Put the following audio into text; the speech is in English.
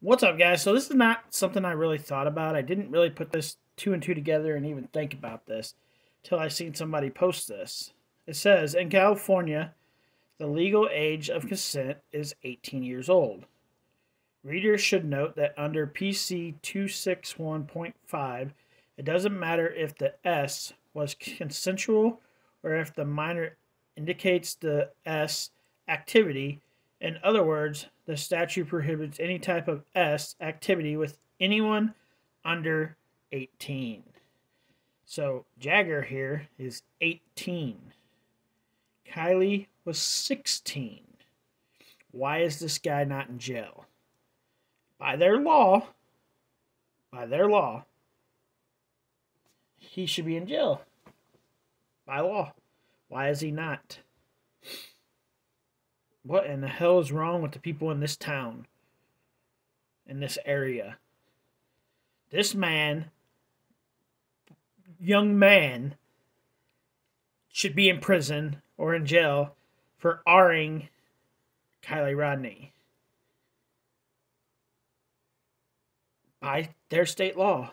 What's up, guys? So this is not something I really thought about. I didn't really put this two and two together and even think about this till I seen somebody post this. It says, in California, the legal age of consent is 18 years old. Readers should note that under PC 261.5, it doesn't matter if the S was consensual or if the minor indicates the S activity in other words, the statute prohibits any type of S activity with anyone under 18. So Jagger here is 18. Kiely was 16. Why is this guy not in jail? By their law, by their law, he should be in jail. By law. Why is he not? What in the hell is wrong with the people in this town? In this area? This man, young man, should be in prison or in jail for R-ing Kiely Rodni. By their state law.